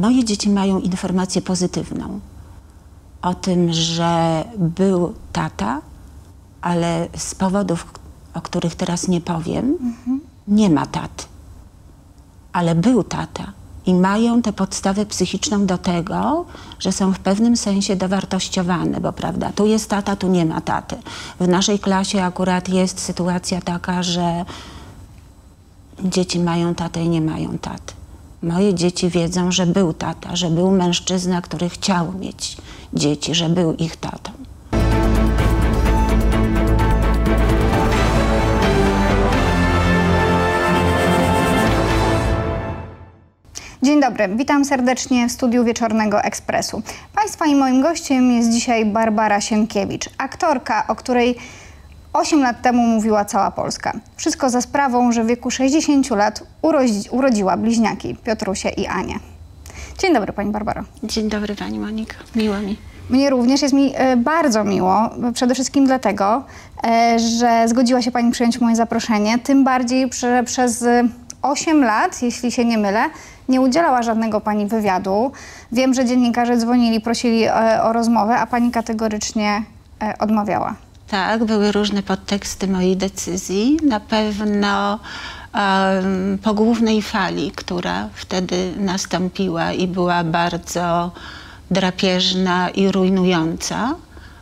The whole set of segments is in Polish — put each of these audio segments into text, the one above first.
Moje dzieci mają informację pozytywną o tym, że był tata, ale z powodów, o których teraz nie powiem, nie ma taty. Ale był tata. I mają tę podstawę psychiczną do tego, że są w pewnym sensie dowartościowane, bo prawda, tu jest tata, tu nie ma taty. W naszej klasie akurat jest sytuacja taka, że dzieci mają tatę i nie mają taty. Moje dzieci wiedzą, że był tata, że był mężczyzna, który chciał mieć dzieci, że był ich tatą. Dzień dobry, witam serdecznie w studiu Wieczornego Ekspresu. Państwa i moim gościem jest dzisiaj Barbara Sienkiewicz, aktorka, o której 8 lat temu mówiła cała Polska. Wszystko za sprawą, że w wieku 60 lat urodzi, urodziła bliźniaki Piotrusie i Anię. Dzień dobry Pani Barbaro. Dzień dobry Pani Monika, miło mi. Mnie również jest mi e, bardzo miło, przede wszystkim dlatego, e, że zgodziła się Pani przyjąć moje zaproszenie, tym bardziej, że przez e, 8 lat, jeśli się nie mylę, nie udzielała żadnego Pani wywiadu. Wiem, że dziennikarze dzwonili, prosili e, o rozmowę, a Pani kategorycznie e, odmawiała. Tak, były różne podteksty mojej decyzji. Na pewno em, po głównej fali, która wtedy nastąpiła i była bardzo drapieżna i rujnująca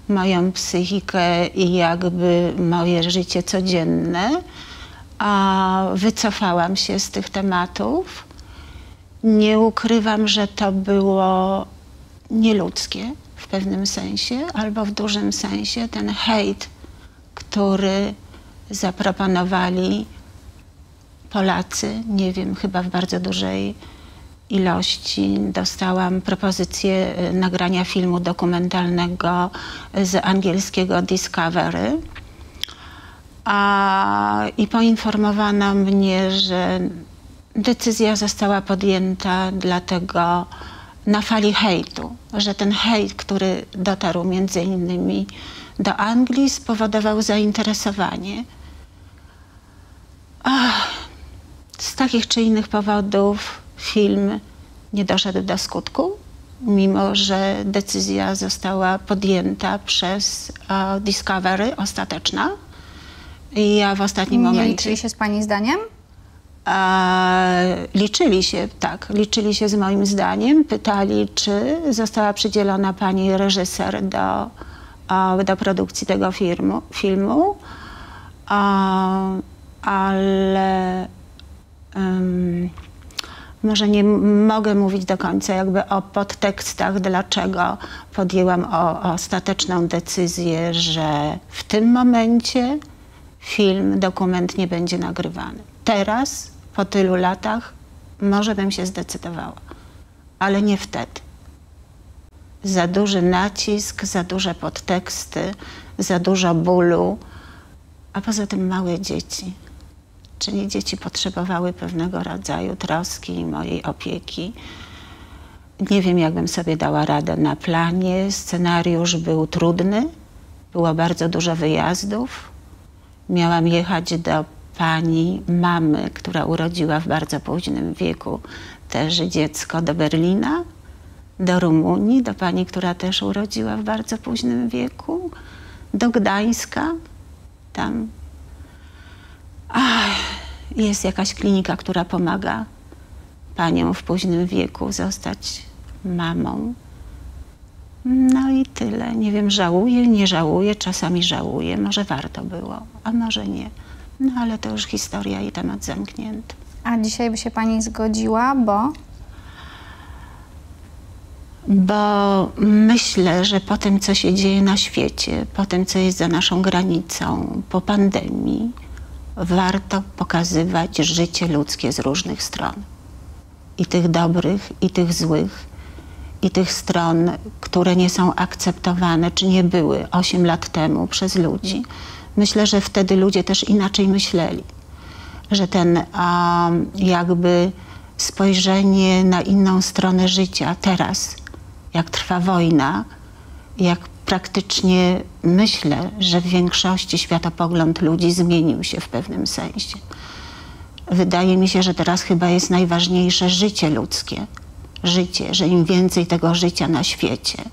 moją psychikę i jakby moje życie codzienne, a wycofałam się z tych tematów. Nie ukrywam, że to było nieludzkie w pewnym sensie, albo w dużym sensie. Ten hejt, który zaproponowali Polacy, nie wiem, chyba w bardzo dużej ilości. Dostałam propozycję y, nagrania filmu dokumentalnego z angielskiego Discovery. A, I poinformowano mnie, że decyzja została podjęta dlatego na fali hejtu, że ten hejt, który dotarł między innymi do Anglii, spowodował zainteresowanie. Ach, z takich czy innych powodów film nie doszedł do skutku, mimo że decyzja została podjęta przez e, Discovery ostateczna. I ja w ostatnim Nie momencie. liczyli się z Pani zdaniem? Liczyli się, tak, liczyli się z moim zdaniem. Pytali, czy została przydzielona pani reżyser do, do produkcji tego filmu. filmu. Ale em, może nie mogę mówić do końca jakby o podtekstach, dlaczego podjęłam o, ostateczną decyzję, że w tym momencie film, dokument nie będzie nagrywany. Teraz, po tylu latach, może bym się zdecydowała, ale nie wtedy. Za duży nacisk, za duże podteksty, za dużo bólu, a poza tym małe dzieci. Czyli dzieci potrzebowały pewnego rodzaju troski i mojej opieki. Nie wiem, jakbym sobie dała radę na planie. Scenariusz był trudny, było bardzo dużo wyjazdów. Miałam jechać do pani mamy, która urodziła w bardzo późnym wieku też dziecko do Berlina, do Rumunii, do pani, która też urodziła w bardzo późnym wieku, do Gdańska. Tam ach, jest jakaś klinika, która pomaga paniom w późnym wieku zostać mamą. No i tyle. Nie wiem, żałuję, nie żałuję, czasami żałuję. Może warto było, a może nie. No ale to już historia i temat zamknięty. A dzisiaj by się Pani zgodziła, bo Bo myślę, że po tym, co się dzieje na świecie, po tym, co jest za naszą granicą, po pandemii, warto pokazywać życie ludzkie z różnych stron. I tych dobrych, i tych złych, i tych stron, które nie są akceptowane, czy nie były 8 lat temu przez ludzi. Myślę, że wtedy ludzie też inaczej myśleli. Że ten a, jakby spojrzenie na inną stronę życia teraz, jak trwa wojna, jak praktycznie myślę, że w większości światopogląd ludzi zmienił się w pewnym sensie. Wydaje mi się, że teraz chyba jest najważniejsze życie ludzkie, życie, że im więcej tego życia na świecie,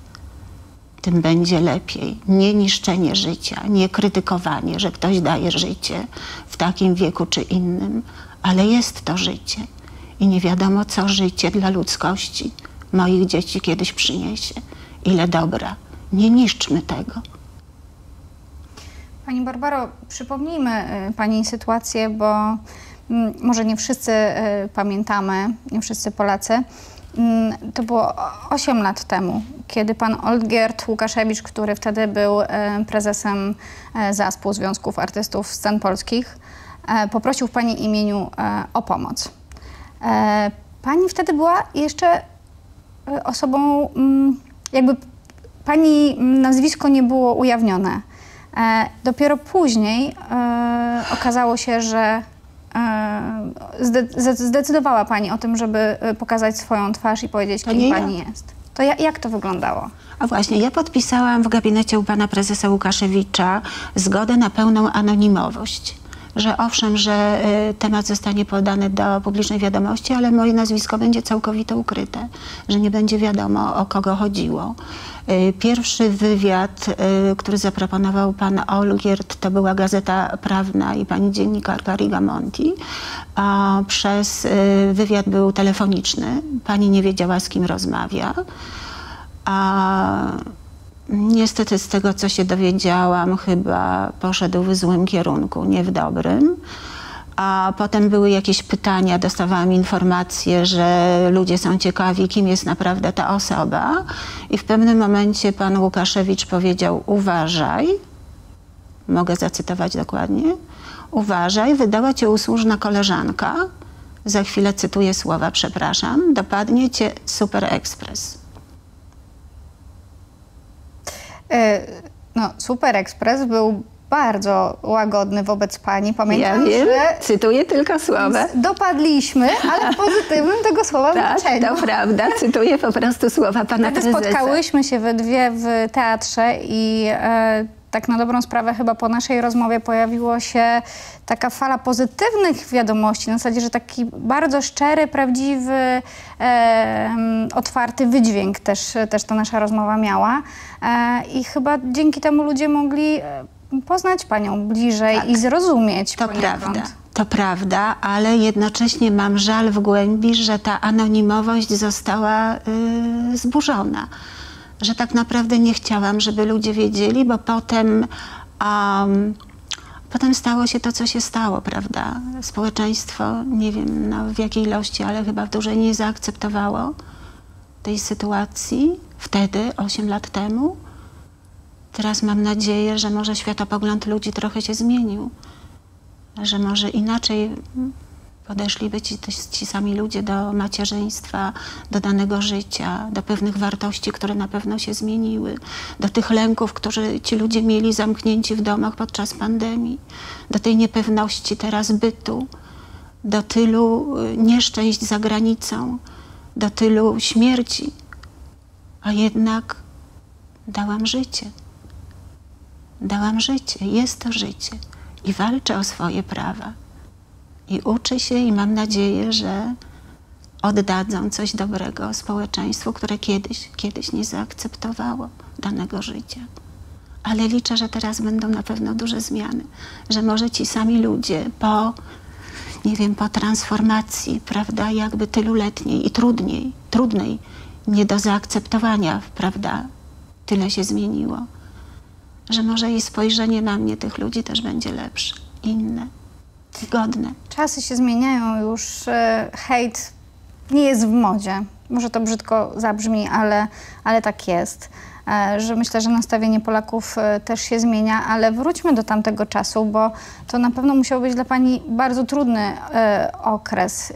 tym będzie lepiej. Nie niszczenie życia, nie krytykowanie, że ktoś daje życie w takim wieku czy innym, ale jest to życie. I nie wiadomo, co życie dla ludzkości moich dzieci kiedyś przyniesie. Ile dobra. Nie niszczmy tego. Pani Barbaro, przypomnijmy y, Pani sytuację, bo mm, może nie wszyscy y, pamiętamy, nie wszyscy Polacy. Mm, To było 8 lat temu, kiedy pan Olgierd Łukaszewicz, który wtedy był y, prezesem y, Zespół Związków Artystów Scen Polskich, y, poprosił w Pani imieniu o pomoc. E, Pani wtedy była jeszcze osobą, mm, jakby pani mm, nazwisko nie było ujawnione. E, Dopiero później e, okazało się, że e, zdecydowała pani o tym, żeby e, pokazać swoją twarz i powiedzieć, To kim nie ja. pani jest. To ja, jak to wyglądało? A właśnie, ja podpisałam w gabinecie u pana prezesa Łukaszewicza zgodę na pełną anonimowość. Że owszem, że y, temat zostanie podany do publicznej wiadomości, ale moje nazwisko będzie całkowicie ukryte, że nie będzie wiadomo o kogo chodziło. Y, pierwszy wywiad, y, który zaproponował pan Olgierd, to była Gazeta Prawna i pani dziennikarka Riga Monti. A przez wywiad był telefoniczny. Pani nie wiedziała, z kim rozmawia. A niestety z tego, co się dowiedziałam, chyba poszedł w złym kierunku, nie w dobrym. A potem były jakieś pytania, dostawałam informacje, że ludzie są ciekawi, kim jest naprawdę ta osoba. I w pewnym momencie pan Łukaszewicz powiedział: Uważaj, mogę zacytować dokładnie. Uważaj, wydała cię usłużna koleżanka. Za chwilę cytuję słowa, przepraszam. Dopadnie cię Super Express. E, No, Super Express był bardzo łagodny wobec pani. Pamiętam, ja wiem, że cytuję tylko słowa. dopadliśmy, ale w pozytywnym tego słowa Tak, znaczeniu. to prawda. Cytuję po prostu słowa pana Wtedy prezesa. spotkałyśmy się we dwie w teatrze i e, tak na dobrą sprawę chyba po naszej rozmowie pojawiło się taka fala pozytywnych wiadomości, na zasadzie, że taki bardzo szczery, prawdziwy, e, otwarty wydźwięk też, też ta nasza rozmowa miała e, i chyba dzięki temu ludzie mogli e, poznać panią bliżej Tak. i zrozumieć To poniekąd. prawda. To prawda, ale jednocześnie mam żal w głębi, że ta anonimowość została y, zburzona. Że tak naprawdę nie chciałam, żeby ludzie wiedzieli, bo potem, um, potem stało się to, co się stało, prawda? Społeczeństwo, nie wiem no, w jakiej ilości, ale chyba w dużej nie zaakceptowało tej sytuacji wtedy, 8 lat temu. Teraz mam nadzieję, że może światopogląd ludzi trochę się zmienił, że może inaczej podeszliby ci, ci sami ludzie do macierzyństwa, do danego życia, do pewnych wartości, które na pewno się zmieniły, do tych lęków, które ci ludzie mieli zamknięci w domach podczas pandemii, do tej niepewności teraz bytu, do tylu y, nieszczęść za granicą, do tylu śmierci, a jednak dałam życie. Dałam życie, jest to życie i walczę o swoje prawa. I uczę się i mam nadzieję, że oddadzą coś dobrego społeczeństwu, które kiedyś, kiedyś nie zaakceptowało danego życia. Ale liczę, że teraz będą na pewno duże zmiany, że może ci sami ludzie po, nie wiem, po transformacji, prawda, jakby tyluletniej i trudniej, trudnej, nie do zaakceptowania, prawda, tyle się zmieniło, że może i spojrzenie na mnie tych ludzi też będzie lepsze, inne, godne. Czasy się zmieniają już, e, hejt nie jest w modzie. Może to brzydko zabrzmi, ale, ale tak jest. E, Że myślę, że nastawienie Polaków e, też się zmienia, ale wróćmy do tamtego czasu, bo to na pewno musiał być dla Pani bardzo trudny okres.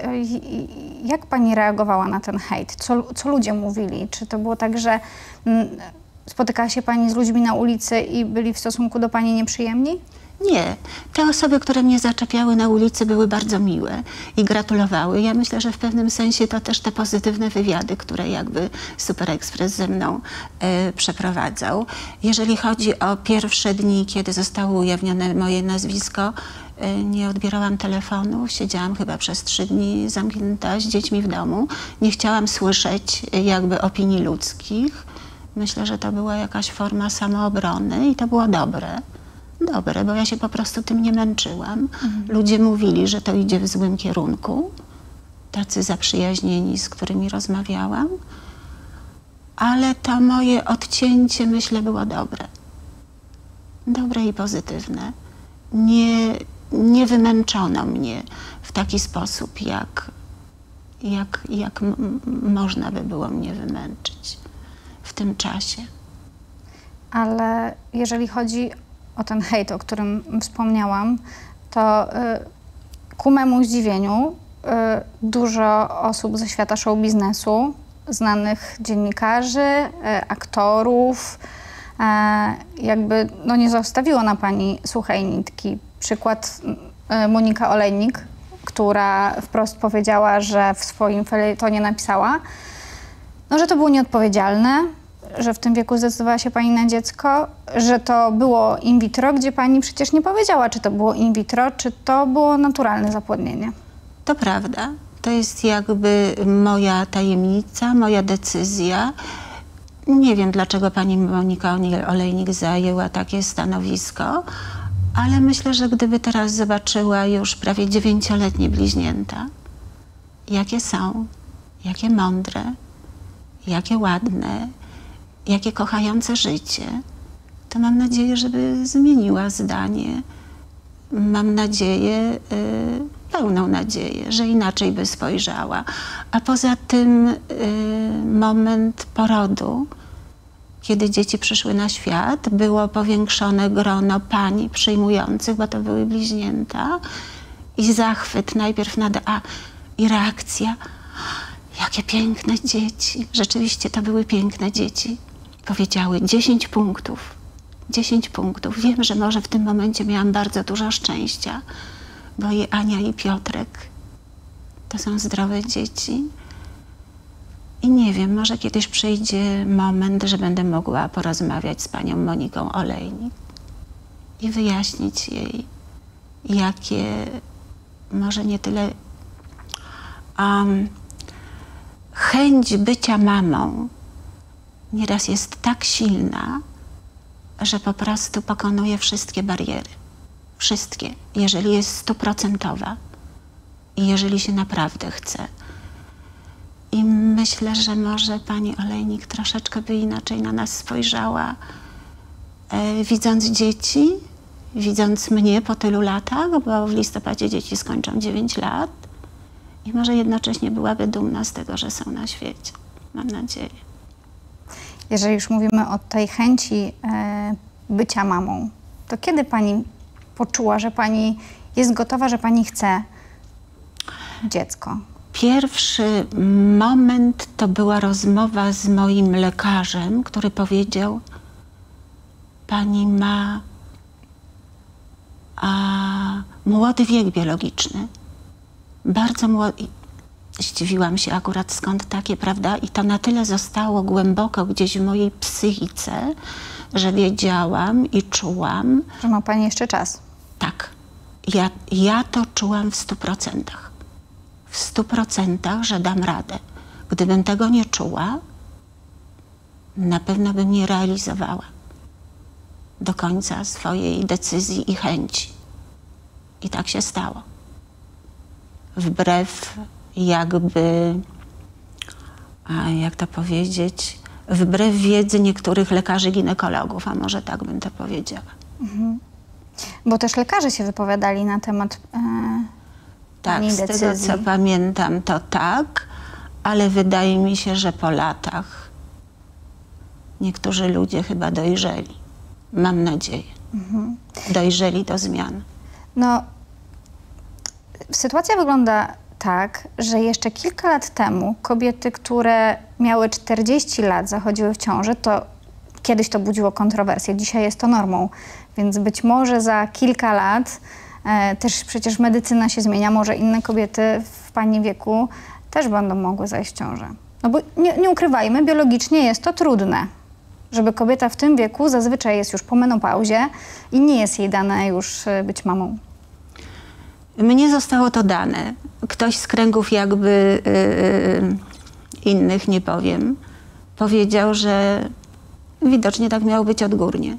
Jak Pani reagowała na ten hejt? Co, co ludzie mówili? Czy to było tak, że mm, spotykała się Pani z ludźmi na ulicy i byli w stosunku do Pani nieprzyjemni? Nie. Te osoby, które mnie zaczepiały na ulicy, były bardzo miłe i gratulowały. Ja myślę, że w pewnym sensie to też te pozytywne wywiady, które jakby Super Express ze mną e, przeprowadzał. Jeżeli chodzi o pierwsze dni, kiedy zostało ujawnione moje nazwisko, y, nie odbierałam telefonu. Siedziałam chyba przez trzy dni zamknięta z dziećmi w domu. Nie chciałam słyszeć y, jakby opinii ludzkich. Myślę, że to była jakaś forma samoobrony i to było dobre. Dobre, bo ja się po prostu tym nie męczyłam. Ludzie mówili, że to idzie w złym kierunku. Tacy zaprzyjaźnieni, z którymi rozmawiałam. Ale to moje odcięcie, myślę, było dobre dobre i pozytywne. Nie, nie wymęczono mnie w taki sposób, jak, jak, jak można by było mnie wymęczyć w tym czasie. Ale jeżeli chodzi o ten hejt, o którym wspomniałam, to y, ku memu zdziwieniu y, dużo osób ze świata show biznesu, znanych dziennikarzy, y, aktorów, e, jakby no nie zostawiło na pani suchej nitki. Przykład y, Monika Olejnik, która wprost powiedziała, że w swoim felietonie napisała, no, że to było nieodpowiedzialne, że w tym wieku zdecydowała się pani na dziecko, że to było in vitro, gdzie pani przecież nie powiedziała, czy to było in vitro, czy to było naturalne zapłodnienie. To prawda. To jest jakby moja tajemnica, moja decyzja. Nie wiem, dlaczego pani Monika Oni- Olejnik zajęła takie stanowisko, ale myślę, że gdyby teraz zobaczyła już prawie dziewięcioletnie bliźnięta, jakie są, jakie mądre, jakie ładne, jakie kochające życie, to mam nadzieję, żeby zmieniła zdanie. Mam nadzieję, y, pełną nadzieję, że inaczej by spojrzała. A poza tym y, moment porodu, kiedy dzieci przyszły na świat, było powiększone grono pani przyjmujących, bo to były bliźnięta i zachwyt najpierw nad A i reakcja. Jakie piękne dzieci. Rzeczywiście to były piękne dzieci. Powiedziały 10 punktów. 10 punktów. Wiem, że może w tym momencie miałam bardzo dużo szczęścia, bo i Ania i Piotrek to są zdrowe dzieci. I nie wiem, może kiedyś przyjdzie moment, że będę mogła porozmawiać z panią Moniką Olejnik i wyjaśnić jej, jakie może nie tyle um, chęć bycia mamą nieraz jest tak silna, że po prostu pokonuje wszystkie bariery. Wszystkie, jeżeli jest stuprocentowa i jeżeli się naprawdę chce. I myślę, że może pani Olejnik troszeczkę by inaczej na nas spojrzała, e, widząc dzieci, widząc mnie po tylu latach, bo w listopadzie dzieci skończą 9 lat. I może jednocześnie byłaby dumna z tego, że są na świecie. Mam nadzieję. Jeżeli już mówimy o tej chęci e, bycia mamą, to kiedy pani poczuła, że pani jest gotowa, że pani chce dziecko? Pierwszy moment to była rozmowa z moim lekarzem, który powiedział: Pani ma a, młody wiek biologiczny. Bardzo młody. Zdziwiłam się akurat skąd takie, prawda? I to na tyle zostało głęboko gdzieś w mojej psychice, że wiedziałam i czułam, Że ma pani jeszcze czas. tak, ja, ja to czułam w stu procentach. W stu procentach, że dam radę. Gdybym tego nie czuła, na pewno bym nie realizowała do końca swojej decyzji i chęci. I tak się stało. Wbrew jakby, jak to powiedzieć, wbrew wiedzy niektórych lekarzy ginekologów, a może tak bym to powiedziała. Bo też lekarze się wypowiadali na temat. E, Tak, z tego decyzji. co pamiętam, to tak, ale wydaje mi się, że po latach niektórzy ludzie chyba dojrzeli. Mam nadzieję. Dojrzeli do zmian. no, sytuacja wygląda tak, że jeszcze kilka lat temu kobiety, które miały 40 lat, zachodziły w ciąży, to kiedyś to budziło kontrowersje. Dzisiaj jest to normą. Więc być może za kilka lat e, też przecież medycyna się zmienia. Może inne kobiety w pani wieku też będą mogły zajść w ciążę. No bo nie, nie ukrywajmy, biologicznie jest to trudne. Żeby kobieta w tym wieku zazwyczaj jest już po menopauzie i nie jest jej dane już e, być mamą. Mnie zostało to dane. Ktoś z kręgów jakby yy, innych, nie powiem, powiedział, że widocznie tak miało być odgórnie.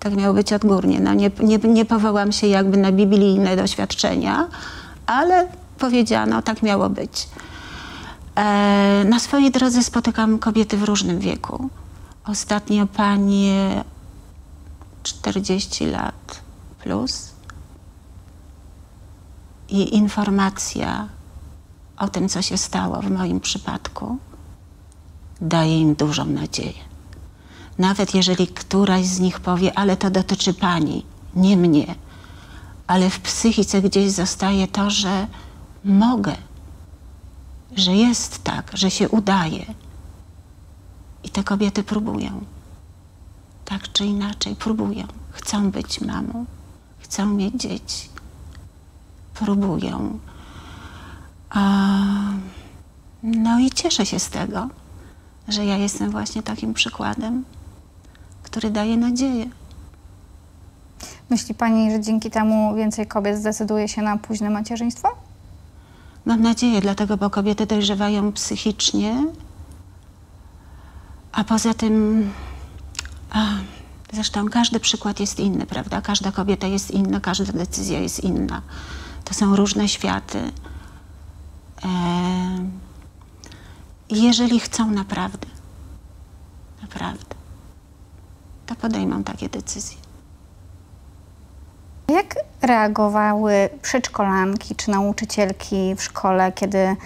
Tak miało być odgórnie. No nie, nie, nie powołam się jakby na biblijne doświadczenia, ale powiedziano, tak miało być. E, na swojej drodze spotykam kobiety w różnym wieku. Ostatnio panie 40 lat plus i informacja o tym, co się stało w moim przypadku, daje im dużą nadzieję. Nawet jeżeli któraś z nich powie, ale to dotyczy pani, nie mnie, ale w psychice gdzieś zostaje to, że mogę, że jest tak, że się udaje. I te kobiety próbują. Tak czy inaczej próbują. Chcą być mamą, chcą mieć dzieci. Próbują. No i cieszę się z tego, że ja jestem właśnie takim przykładem, który daje nadzieję. Myśli Pani, że dzięki temu więcej kobiet zdecyduje się na późne macierzyństwo? Mam nadzieję, dlatego, bo kobiety dojrzewają psychicznie, a poza tym, a, zresztą każdy przykład jest inny, prawda? Każda kobieta jest inna, każda decyzja jest inna. To są różne światy. E, jeżeli chcą naprawdę, naprawdę, to podejmą takie decyzje. Jak reagowały przedszkolanki czy nauczycielki w szkole, kiedy,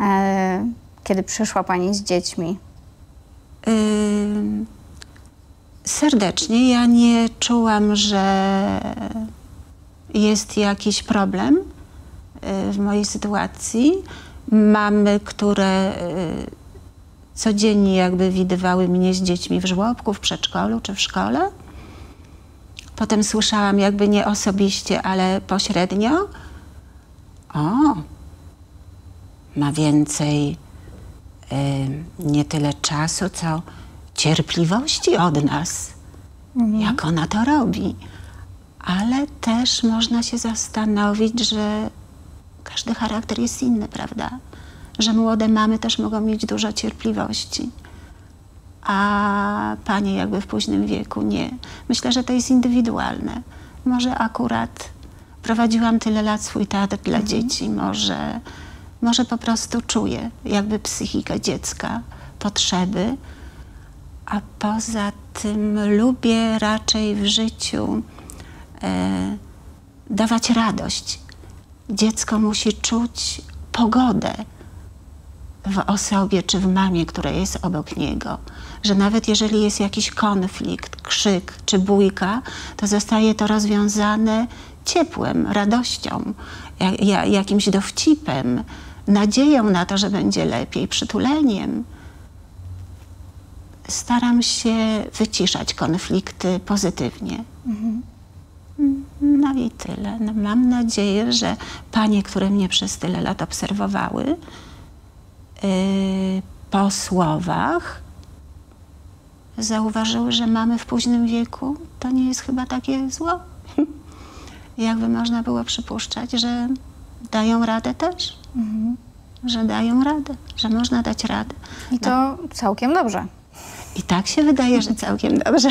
e, kiedy przyszła Pani z dziećmi? Yy, serdecznie. Ja nie czułam, że jest jakiś problem yy, w mojej sytuacji. Mamy, które yy, codziennie jakby widywały mnie z dziećmi w żłobku, w przedszkolu czy w szkole. Potem słyszałam jakby nie osobiście, ale pośrednio. O, ma więcej y, nie tyle czasu, co cierpliwości od nas, mhm. jak ona to robi. Ale też można się zastanowić, że każdy charakter jest inny, prawda? Że młode mamy też mogą mieć dużo cierpliwości a panie jakby w późnym wieku nie. Myślę, że to jest indywidualne. Może akurat prowadziłam tyle lat swój teatr dla mhm. dzieci, może, może po prostu czuję jakby psychikę dziecka, potrzeby, a poza tym lubię raczej w życiu e, dawać radość. Dziecko musi czuć pogodę w osobie czy w mamie, która jest obok niego że nawet jeżeli jest jakiś konflikt, krzyk czy bójka, to zostaje to rozwiązane ciepłem, radością, jakimś dowcipem, nadzieją na to, że będzie lepiej, przytuleniem. Staram się wyciszać konflikty pozytywnie. Mhm. No i tyle. No, mam nadzieję, że panie, które mnie przez tyle lat obserwowały, yy, po słowach zauważyły, że mamy w późnym wieku, to nie jest chyba takie zło. Jakby można było przypuszczać, że dają radę też. Mhm. Że dają radę, że można dać radę. I to no. całkiem dobrze. I tak się wydaje, że całkiem dobrze.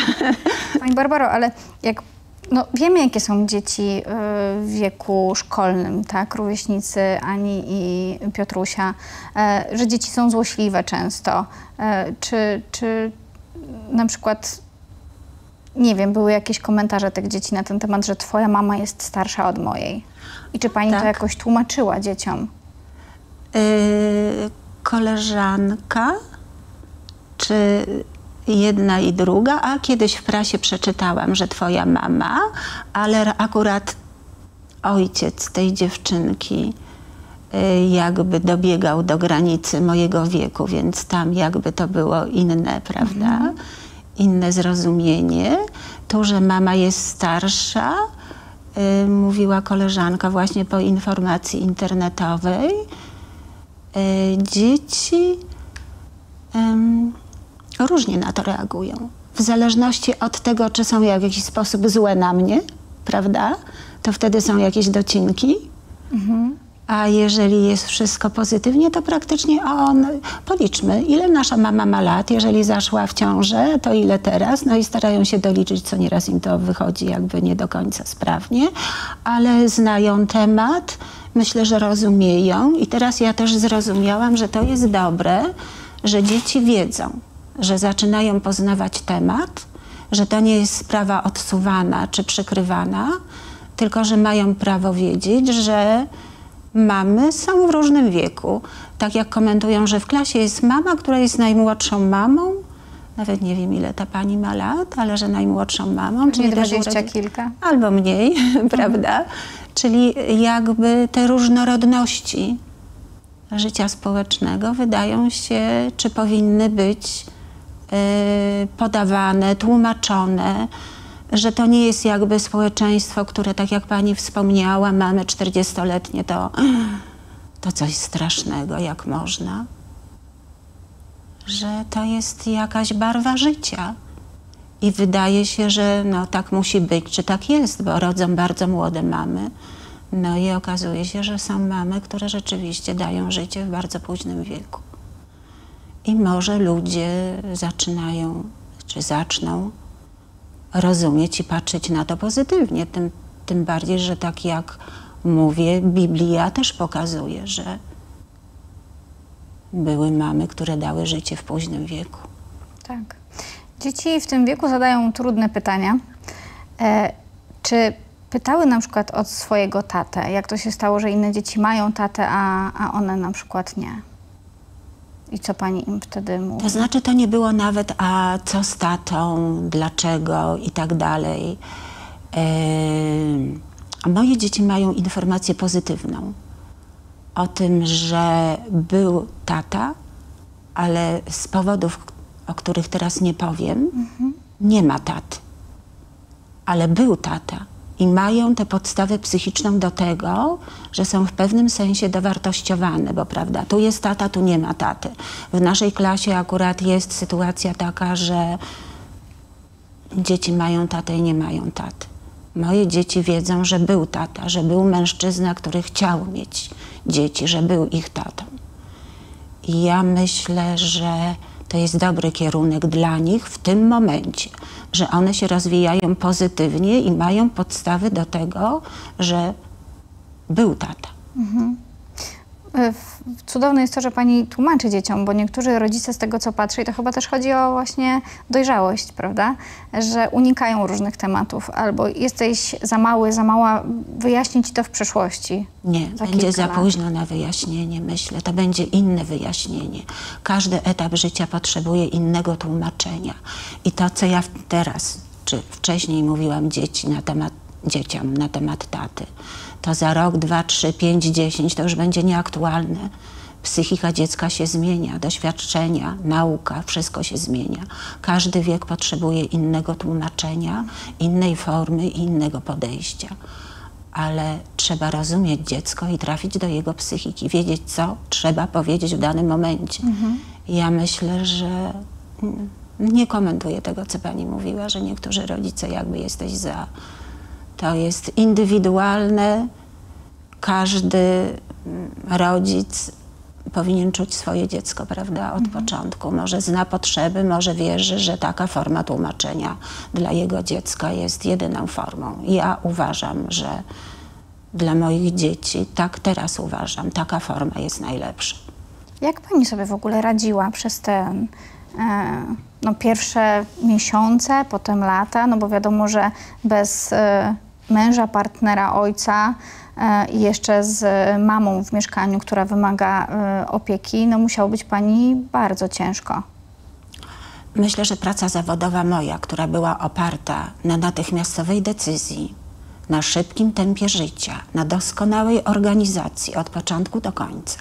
Pani Barbaro, ale jak no, wiemy, jakie są dzieci y, w wieku szkolnym, tak? Rówieśnicy Ani i Piotrusia, e, że dzieci są złośliwe często. E, czy, czy na przykład, nie wiem, były jakieś komentarze tych dzieci na ten temat, że twoja mama jest starsza od mojej. I czy pani tak. to jakoś tłumaczyła dzieciom? Yy, koleżanka, czy jedna i druga, a kiedyś w prasie przeczytałam, że twoja mama, ale akurat ojciec tej dziewczynki y, jakby dobiegał do granicy mojego wieku, więc tam jakby to było inne, prawda? Mhm inne zrozumienie. To, że mama jest starsza, y, mówiła koleżanka właśnie po informacji internetowej. Y, dzieci y, różnie na to reagują. W zależności od tego, czy są w jakiś sposób złe na mnie, prawda? To wtedy są jakieś docinki. A jeżeli jest wszystko pozytywnie, to praktycznie on, policzmy, ile nasza mama ma lat, jeżeli zaszła w ciążę, to ile teraz, no i starają się doliczyć, co nieraz im to wychodzi jakby nie do końca sprawnie, ale znają temat, myślę, że rozumieją i teraz ja też zrozumiałam, że to jest dobre, że dzieci wiedzą, że zaczynają poznawać temat, że to nie jest sprawa odsuwana czy przykrywana, tylko że mają prawo wiedzieć, że mamy są w różnym wieku. Tak jak komentują, że w klasie jest mama, która jest najmłodszą mamą. Nawet nie wiem, ile ta pani ma lat, ale że najmłodszą mamą. Czyli dwadzieścia kilka. Albo mniej, prawda? Czyli jakby te różnorodności życia społecznego wydają się, czy powinny być podawane, tłumaczone, że to nie jest jakby społeczeństwo, które tak jak pani wspomniała, mamy 40-letnie, to, to coś strasznego, jak można. Że to jest jakaś barwa życia. I wydaje się, że no, tak musi być, czy tak jest, bo rodzą bardzo młode mamy. No i okazuje się, że są mamy, które rzeczywiście dają życie w bardzo późnym wieku. I może ludzie zaczynają, czy zaczną rozumieć i patrzeć na to pozytywnie. Tym, tym bardziej, że tak jak mówię, Biblia też pokazuje, że były mamy, które dały życie w późnym wieku. Tak. Dzieci w tym wieku zadają trudne pytania. E, czy pytały na przykład od swojego tatę, jak to się stało, że inne dzieci mają tatę, a, a one na przykład nie? I co pani im wtedy mówi? To znaczy, to nie było nawet, a co z tatą, dlaczego i tak dalej. A moje dzieci mają informację pozytywną o tym, że był tata, ale z powodów, o których teraz nie powiem, nie ma taty. Ale był tata. I mają tę podstawę psychiczną do tego, że są w pewnym sensie dowartościowane, bo prawda, tu jest tata, tu nie ma taty. W naszej klasie akurat jest sytuacja taka, że dzieci mają tatę i nie mają taty. Moje dzieci wiedzą, że był tata, że był mężczyzna, który chciał mieć dzieci, że był ich tatą. I ja myślę, że to jest dobry kierunek dla nich w tym momencie, że one się rozwijają pozytywnie i mają podstawy do tego, że był tata. W- Cudowne jest to, że pani tłumaczy dzieciom, bo niektórzy rodzice z tego, co patrzą, i to chyba też chodzi o właśnie dojrzałość, prawda? Że unikają różnych tematów, albo jesteś za mały, za mała, wyjaśnię ci to w przyszłości. Nie, Za będzie za lat. późno na wyjaśnienie, myślę. To będzie inne wyjaśnienie. Każdy etap życia potrzebuje innego tłumaczenia. I to, co ja teraz, czy wcześniej mówiłam dzieci na temat, dzieciom na temat taty, to za rok, dwa, trzy, pięć, dziesięć to już będzie nieaktualne. Psychika dziecka się zmienia, doświadczenia, nauka, wszystko się zmienia. Każdy wiek potrzebuje innego tłumaczenia, innej formy i innego podejścia ale trzeba rozumieć dziecko i trafić do jego psychiki, wiedzieć, co trzeba powiedzieć w danym momencie. Ja myślę, że nie komentuję tego, co pani mówiła, że niektórzy rodzice jakby jesteś za. To jest indywidualne. Każdy mm, rodzic powinien czuć swoje dziecko, prawda, od początku. Może zna potrzeby, może wierzy, że taka forma tłumaczenia dla jego dziecka jest jedyną formą. Ja uważam, że dla moich dzieci, tak teraz uważam, taka forma jest najlepsza. Jak pani sobie w ogóle radziła przez te e, no, pierwsze miesiące, potem lata? No bo wiadomo, że bez e, męża, partnera, ojca e, i jeszcze z mamą w mieszkaniu, która wymaga e, opieki, no musiało być pani bardzo ciężko. Myślę, że praca zawodowa moja, która była oparta na natychmiastowej decyzji, na szybkim tempie życia, na doskonałej organizacji od początku do końca,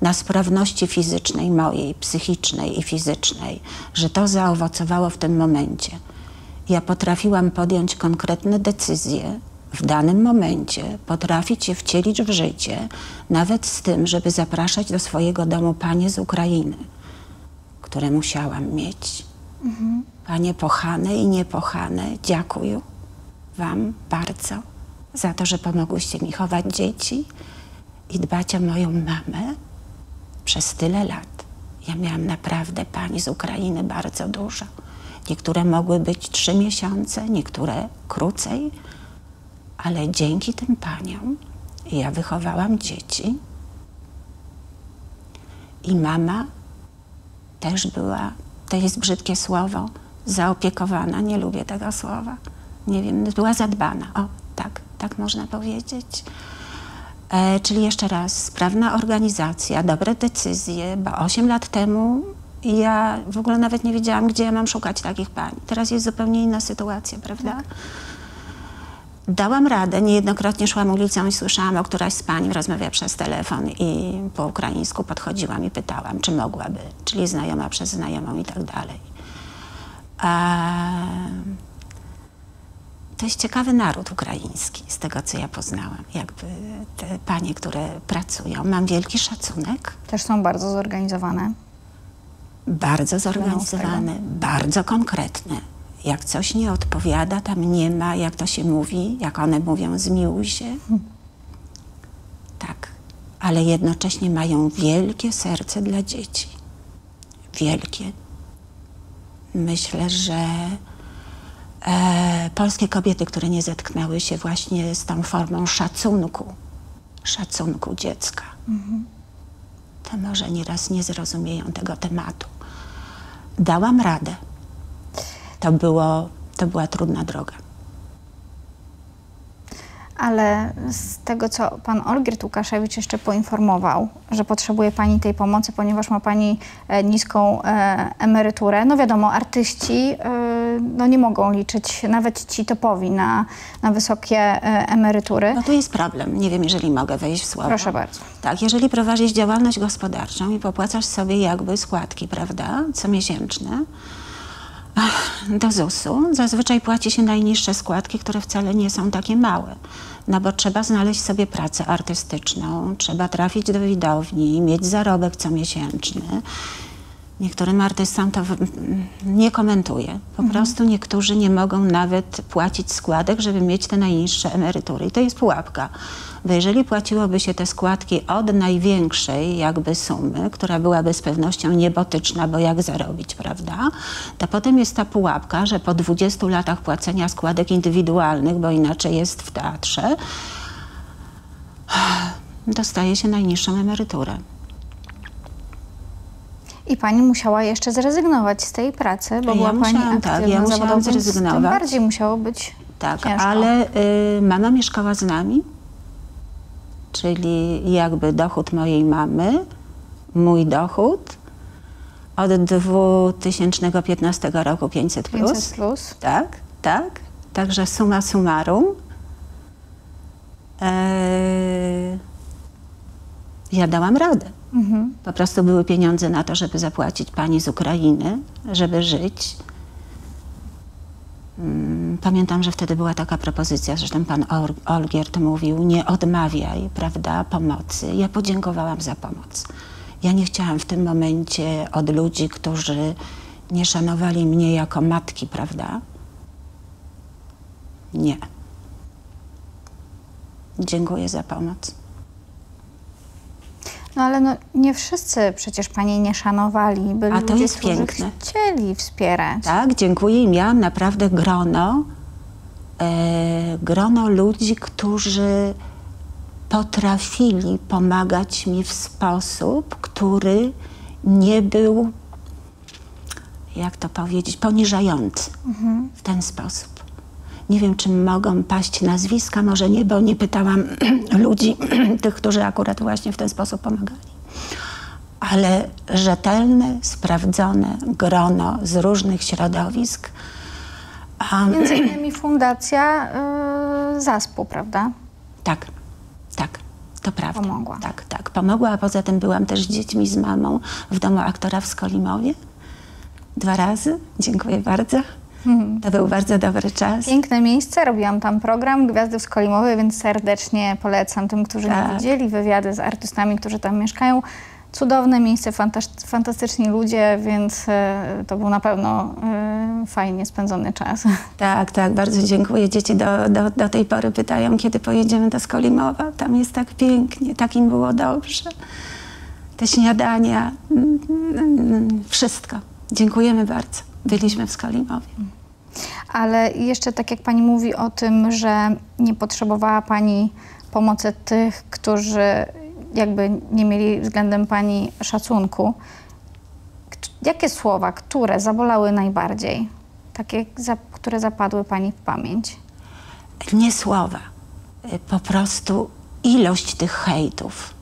na sprawności fizycznej mojej, psychicznej i fizycznej, że to zaowocowało w tym momencie. Ja potrafiłam podjąć konkretne decyzje w danym momencie, potrafić je wcielić w życie, nawet z tym, żeby zapraszać do swojego domu panie z Ukrainy które musiałam mieć. Panie pochane i niepochane, dziękuję. Wam bardzo za to, że pomogłyście mi chować dzieci i dbać o moją mamę przez tyle lat. Ja miałam naprawdę pani z Ukrainy bardzo dużo. Niektóre mogły być trzy miesiące, niektóre krócej, ale dzięki tym paniom ja wychowałam dzieci i mama też była, to jest brzydkie słowo, zaopiekowana, nie lubię tego słowa. Nie wiem, była zadbana. O, tak, tak można powiedzieć. E, czyli jeszcze raz, sprawna organizacja, dobre decyzje, bo 8 lat temu ja w ogóle nawet nie wiedziałam, gdzie ja mam szukać takich pań. Teraz jest zupełnie inna sytuacja, prawda? Tak. Dałam radę, niejednokrotnie szłam ulicą i słyszałam o któraś z pań rozmawia przez telefon i po ukraińsku podchodziłam i pytałam, czy mogłaby, czyli znajoma przez znajomą i tak dalej. To jest ciekawy naród ukraiński, z tego co ja poznałam. Jakby te panie, które pracują. Mam wielki szacunek, Też są bardzo zorganizowane. Bardzo zorganizowane, bardzo konkretne. Jak coś nie odpowiada, tam nie ma, jak to się mówi, jak one mówią, zmiłuj się. Tak, ale jednocześnie mają wielkie serce dla dzieci. Wielkie. Myślę, że e, polskie kobiety, które nie zetknęły się właśnie z tą formą szacunku, szacunku dziecka, to może nieraz nie zrozumieją tego tematu. Dałam radę. To, było, to była trudna droga. Ale z tego, co pan Olgierd Łukaszewicz jeszcze poinformował, że potrzebuje pani tej pomocy, ponieważ ma pani e, niską e, emeryturę. No wiadomo, artyści e, no nie mogą liczyć, nawet ci topowi, na, na wysokie e, emerytury. No tu jest problem. Nie wiem, jeżeli mogę wejść w słowo. Proszę bardzo. Tak, jeżeli prowadzisz działalność gospodarczą i popłacasz sobie jakby składki, prawda, comiesięczne, do ZUS-u, zazwyczaj płaci się najniższe składki, które wcale nie są takie małe. No bo trzeba znaleźć sobie pracę artystyczną, trzeba trafić do widowni, mieć zarobek comiesięczny. Niektórym artystom to nie komentuję. Po prostu niektórzy nie mogą nawet płacić składek, żeby mieć te najniższe emerytury. I to jest pułapka. Bo jeżeli płaciłoby się te składki od największej jakby sumy, która byłaby z pewnością niebotyczna, bo jak zarobić, prawda? To potem jest ta pułapka, że po 20 latach płacenia składek indywidualnych, bo inaczej jest w teatrze, dostaje się najniższą emeryturę. I pani musiała jeszcze zrezygnować z tej pracy, bo Ja była pani musiałam, tak, aktywna ja musiałam zrezygnować. Tym bardziej musiało być Tak, ciężko. ale y, mama mieszkała z nami, czyli jakby dochód mojej mamy, mój dochód od 2015 roku 500 plus. 500 plus. Tak, tak. Także summa summarum. E, ja dałam radę. Mhm. Po prostu były pieniądze na to, żeby zapłacić pani z Ukrainy, żeby żyć. Mm, Pamiętam, że wtedy była taka propozycja, zresztą pan Olgierd mówił, nie odmawiaj, prawda, pomocy. Ja podziękowałam za pomoc. Ja nie chciałam w tym momencie od ludzi, którzy nie szanowali mnie jako matki, prawda? Nie. Dziękuję za pomoc. No ale no, nie wszyscy przecież pani nie szanowali. Byli A to ludzie, jest piękne. chcieli wspierać. Tak, dziękuję i miałam naprawdę grono, e, grono ludzi, którzy potrafili pomagać mi w sposób, który nie był, jak to powiedzieć, poniżający w ten sposób. Nie wiem, czy mogą paść nazwiska, może nie, bo nie pytałam ludzi, tych, którzy akurat właśnie w ten sposób pomagali ale rzetelne, sprawdzone grono z różnych środowisk. Między innymi fundacja y, ZASP-u, prawda? tak, tak, to prawda. Pomogła. Tak, tak, pomogła, a poza tym byłam też z dziećmi, z mamą w domu aktora w Skolimowie. Dwa razy, dziękuję bardzo. To był bardzo dobry czas. Piękne miejsce, robiłam tam program Gwiazdy w Skolimowie, więc serdecznie polecam tym, którzy nie Tak. widzieli, wywiady z artystami, którzy tam mieszkają. Cudowne miejsce, fantas- fantastyczni ludzie, więc e, to był na pewno e, fajnie spędzony czas. Tak, tak, bardzo dziękuję. Dzieci do, do, do tej pory pytają, kiedy pojedziemy do Skolimowa. Tam jest tak pięknie, tak im było dobrze. Te śniadania, mm, mm, wszystko. Dziękujemy bardzo. Byliśmy w Skolimowie. Ale jeszcze tak jak pani mówi o tym, że nie potrzebowała pani pomocy tych, którzy jakby nie mieli względem pani szacunku. Jakie słowa, które zabolały najbardziej? Takie, które zapadły pani w pamięć? Nie słowa, y, po prostu ilość tych hejtów.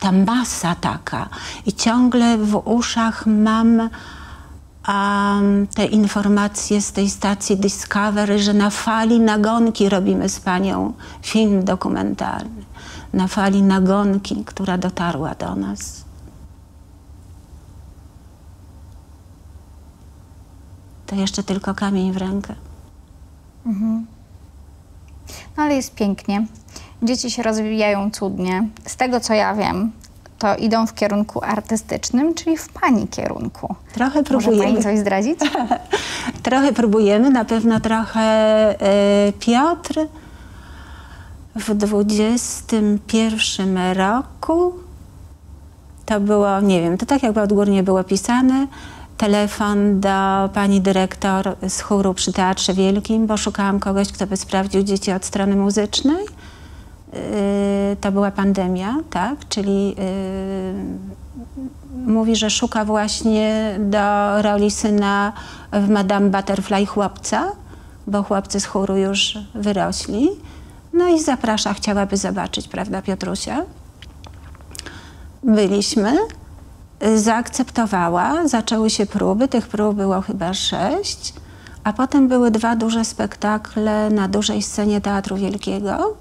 Ta masa taka. I ciągle w uszach mam um, te informacje z tej stacji Discovery, że na fali nagonki robimy z panią film dokumentalny. Na fali nagonki, która dotarła do nas. To jeszcze tylko kamień w rękę. No ale jest pięknie. Dzieci się rozwijają cudnie. Z tego co ja wiem, to idą w kierunku artystycznym, czyli w pani kierunku. Trochę Może próbujemy. pani coś zdradzić? Trochę próbujemy, na pewno trochę e, Piotr w 21 roku. To było, nie wiem, to tak jakby odgórnie było pisane. Telefon do pani dyrektor z chóru przy Teatrze Wielkim, bo szukałam kogoś, kto by sprawdził dzieci od strony muzycznej. Yy, to była pandemia, tak? Czyli yy, mówi, że szuka właśnie do roli syna w Madame Butterfly chłopca, bo chłopcy z chóru już wyrośli. No i zaprasza, chciałaby zobaczyć, prawda, Piotrusia? Byliśmy, y, zaakceptowała, zaczęły się próby, tych prób było chyba sześć, a potem były dwa duże spektakle na dużej scenie Teatru Wielkiego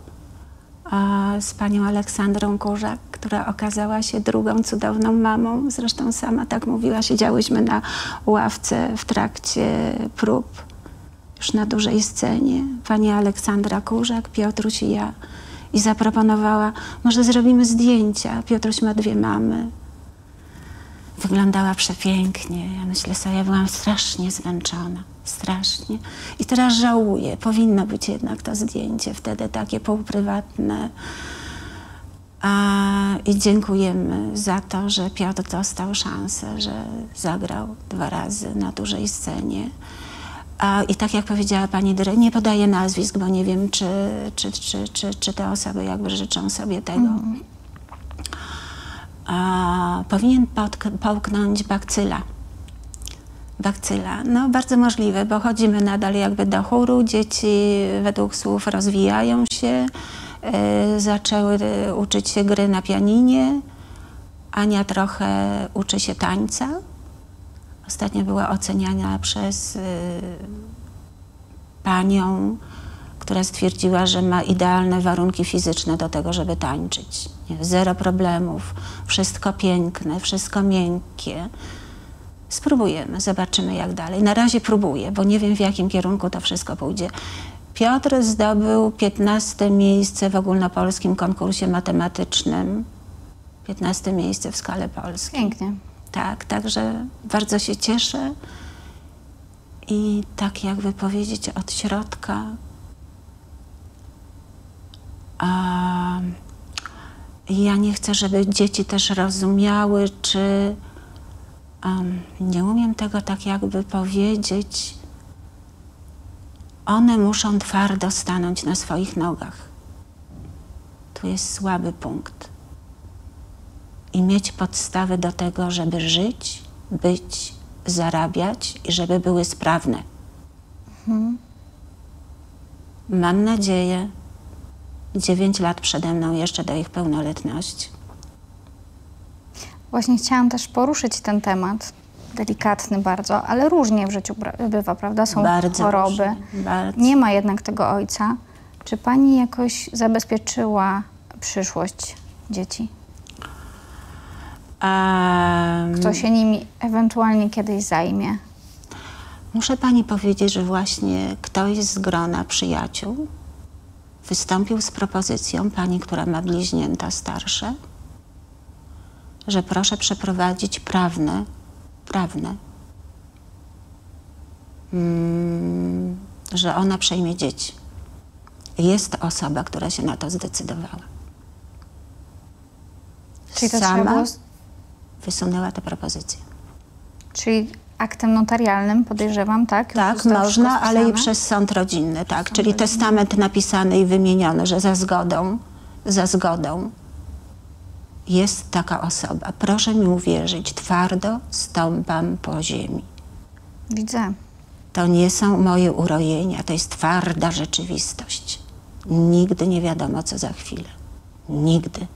z panią Aleksandrą Kurzak, która okazała się drugą cudowną mamą. Zresztą sama tak mówiła, siedziałyśmy na ławce w trakcie prób, już na dużej scenie. Pani Aleksandra Kurzak, Piotruś i ja. I zaproponowała, może zrobimy zdjęcia. Piotruś ma dwie mamy. Wyglądała przepięknie. Ja myślę sobie, ja byłam strasznie zmęczona. Strasznie. I teraz żałuję. Powinno być jednak to zdjęcie wtedy takie półprywatne. A, I dziękujemy za to, że Piotr dostał szansę, że zagrał dwa razy na dużej scenie. A, I tak jak powiedziała pani dyrektor, nie podaję nazwisk, bo nie wiem, czy, czy, czy, czy, czy te osoby jakby życzą sobie tego. A, powinien połknąć bakcyla. Bakcyla. No bardzo możliwe, bo chodzimy nadal jakby do chóru. Dzieci według słów rozwijają się, e, zaczęły e, uczyć się gry na pianinie. Ania trochę uczy się tańca. Ostatnio była oceniana przez y, panią, która stwierdziła, że ma idealne warunki fizyczne do tego, żeby tańczyć. Zero problemów, wszystko piękne, wszystko miękkie. Spróbujemy, zobaczymy jak dalej. Na razie próbuję, bo nie wiem w jakim kierunku to wszystko pójdzie. Piotr zdobył 15 miejsce w ogólnopolskim konkursie matematycznym. 15 miejsce w skale polskiej. Pięknie. Tak, także bardzo się cieszę i tak jakby powiedzieć od środka. A ja nie chcę, żeby dzieci też rozumiały, czy em, nie umiem tego tak jakby powiedzieć. One muszą twardo stanąć na swoich nogach. Tu jest słaby punkt i mieć podstawy do tego, żeby żyć, być, zarabiać i żeby były sprawne. Mam nadzieję, 9 lat przede mną jeszcze do ich pełnoletności. Właśnie chciałam też poruszyć ten temat. Delikatny bardzo, ale różnie w życiu bywa, prawda? Są Bardzo choroby. bardzo. Nie ma jednak tego ojca. Czy pani jakoś zabezpieczyła przyszłość dzieci? Em, Kto się nimi ewentualnie kiedyś zajmie? Muszę pani powiedzieć, że właśnie ktoś z grona przyjaciół wystąpił z propozycją pani, która ma bliźnięta starsze, że proszę przeprowadzić prawne, prawne mm, że ona przejmie dzieci. Jest osoba, która się na to zdecydowała. Czyli to Sama wysunęła tę propozycję. czyli aktem notarialnym podejrzewam, tak? Tak, można, ale i przez sąd rodzinny, tak. Czyli testament napisany i wymieniony, że za zgodą, za zgodą jest taka osoba. Proszę mi uwierzyć, twardo stąpam po ziemi. Widzę. To nie są moje urojenia, to jest twarda rzeczywistość. Nigdy nie wiadomo, co za chwilę. Nigdy.